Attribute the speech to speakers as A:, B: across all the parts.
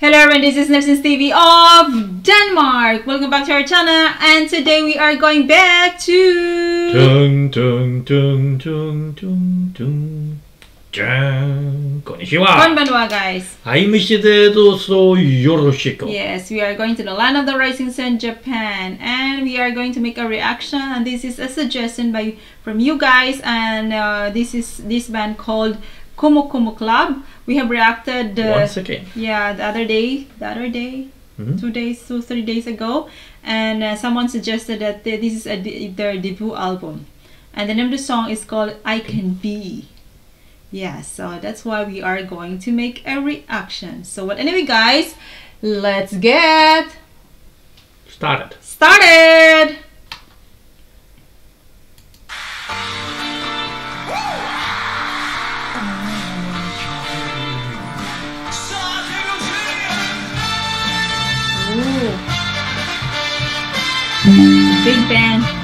A: Hello everyone, this is NielsensTV of Denmark. Welcome back to our channel and today we are going back to...
B: Dun, dun, dun, dun, dun, dun. Jan. Konnichiwa.
A: Konbanwa, guys. Yes, we are going to the land of the rising sun, Japan. And we are going to make a reaction. And this is a suggestion by from you guys. And uh, this is this band called Komokomo Komo Club. We have reacted. Uh,
B: Once again
A: Yeah, the other day, the other day,
B: Mhm.
A: two days, two three days ago, and uh, someone suggested that th- this is de- their debut album, and the name of the song is called "I Can Be." Yeah, so that's why we are going to make a reaction. So, but anyway, guys, let's get
B: started
A: started. Big band.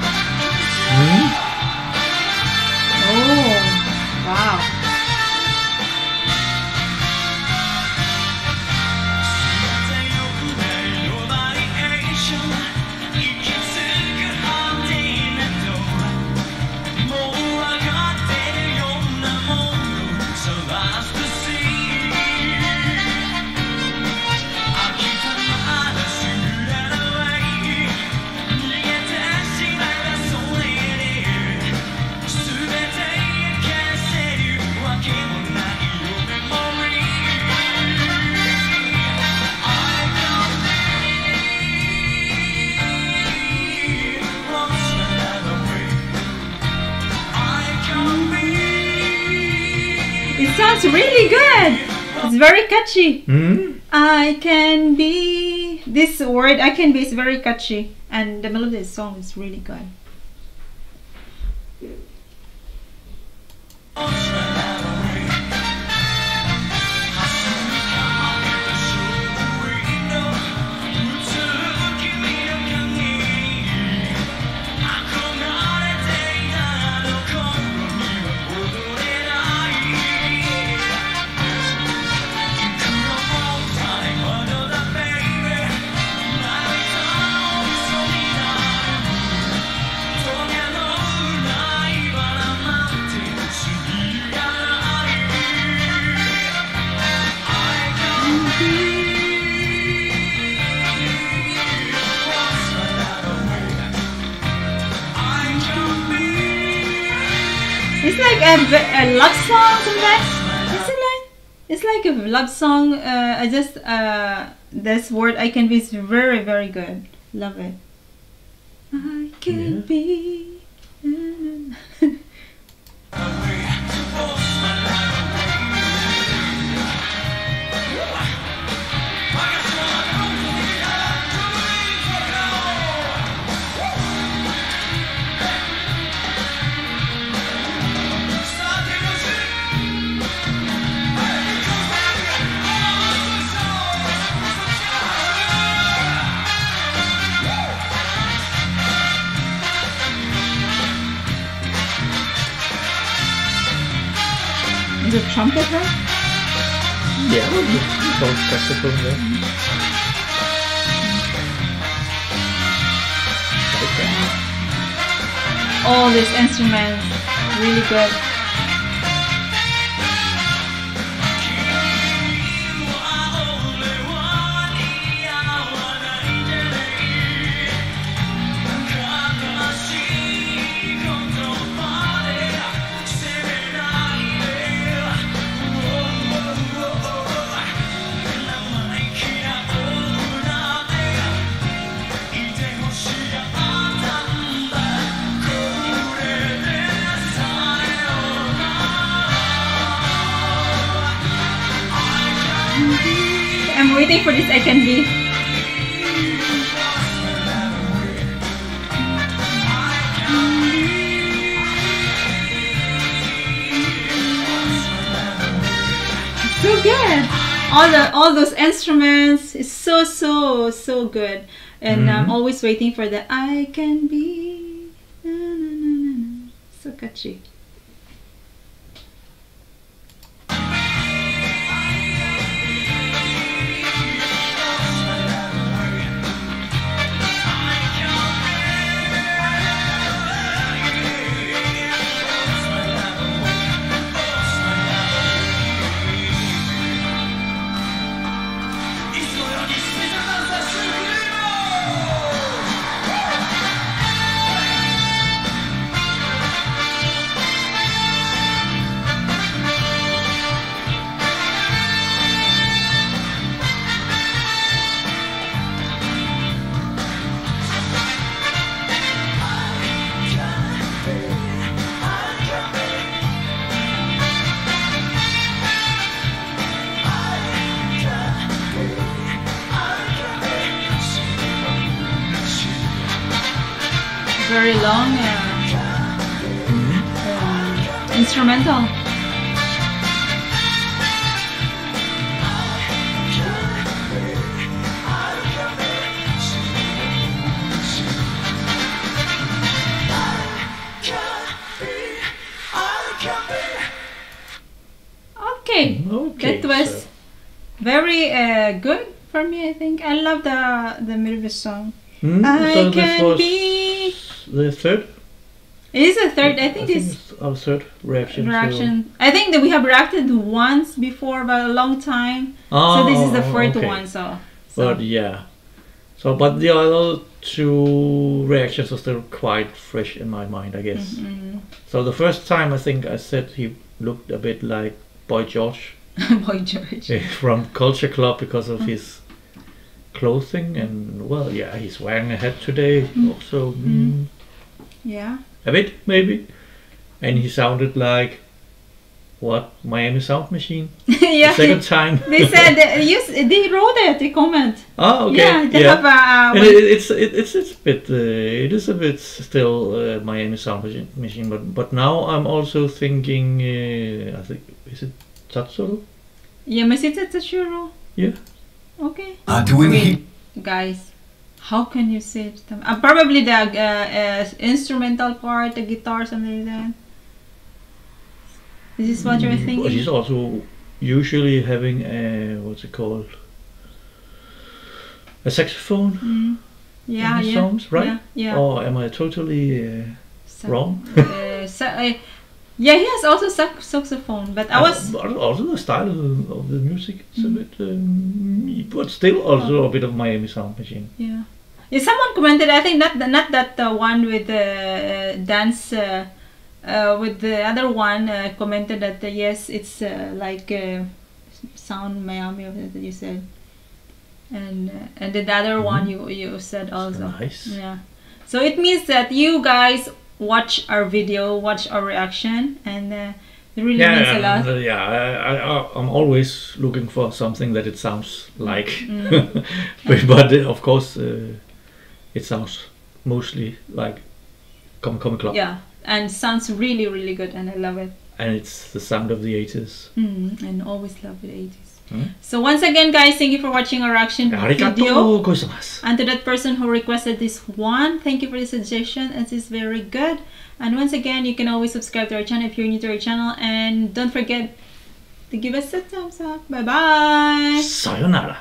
A: Sounds really good. It's very catchy.
B: うん
A: I can be. This word I can be is very catchy, and the melody of the song is really good. Like a, a love song sometimes. Is it like? It's like a love song. Uh, I just uh, this word I can be is very very good. Love it. I can
B: Yeah.
A: be. Is it trumpet right?
B: Ja, zo'n saxofoon wel. Kijk,
A: All these instruments really good. I'm waiting for this I can be. So good. All the all those instruments is so so so good. And I'm
B: Mhm.
A: always waiting for the I can be. Na, na, na. So catchy.
C: Very long uh, uh, instrumental. Okay,
B: Okay.
C: that was
B: so-
C: very uh, good for me. I think I love the the the song.
B: Hmm,
C: I
B: so
C: can be.
B: The third.
C: It is a third. I think this
B: it's our third reaction.
C: reaction. I think that we have reacted once before, but a long time.
B: Oh,
C: so this is the fourth
B: okay.
C: one. So, so
B: But yeah. So, but the other two reactions are still quite fresh in my mind, I guess.
C: Mhm.
B: So the first time I think I said he looked a bit like Boy George
C: Boy George.
B: from Culture Club because
C: Mm.
B: of his clothing and well, yeah, he's wearing a hat today
C: Mm.
B: also.
C: Mm. Yeah.
B: a bit maybe, and he sounded like what Miami Sound Machine.
C: yeah.
B: The second time.
C: They said that you, they wrote it. They comment.
B: oh, okay.
C: Yeah, they have a.
B: And it, it's it, it's it's a bit uh, it is a bit still uh, Miami Sound Machine, machine but but now I'm also thinking uh, I think is it Tatsuro?
C: yeah, Masita Tashuro.
B: Yeah.
C: Okay.
D: Uh, doing
C: Wait, guys, how can you say it? Uh, probably the uh, uh, instrumental part, the guitar, something like that. This is what you're
B: Mm, But
C: thinking.
B: he's also usually having a what's it called a saxophone
C: Mm. Yeah,
B: in his
C: yeah.
B: songs, right?
C: Yeah, yeah.
B: Or am I totally uh,
C: Sa-
B: wrong?
C: uh, uh, yeah, he has also sax- saxophone, but I was.
B: Uh, also the style of the, of the music is a
C: Mm.
B: bit, um, but still also a bit of Miami Sound Machine.
C: Yeah. Yeah, someone commented. I think not the, not that uh, one with the uh, dance. Uh, uh, with the other one uh, commented that uh, yes, it's uh, like uh, sound Miami that you said, and uh, and the other one you you said also.
B: Nice.
C: Yeah. So it means that you guys watch our video, watch our reaction, and uh, it really means a lot.
B: and, uh, yeah. I, I, I'm always looking for something that it sounds like,
C: Mm.
B: but, but uh, of course, uh, it sounds mostly like Kome Kome Club,
C: Yeah, and sounds really really good, and I love it.
B: and it's the sound of the 80s.
C: Mm, and always love the 80s.
B: Mm.
C: So once again, guys, thank you for watching our reaction video. And to that person who requested this one, thank you for the suggestion. It is very good. And once again, you can always subscribe to our channel if you're new to our channel. And don't forget to give us a thumbs up. Bye bye.
B: Sayonara.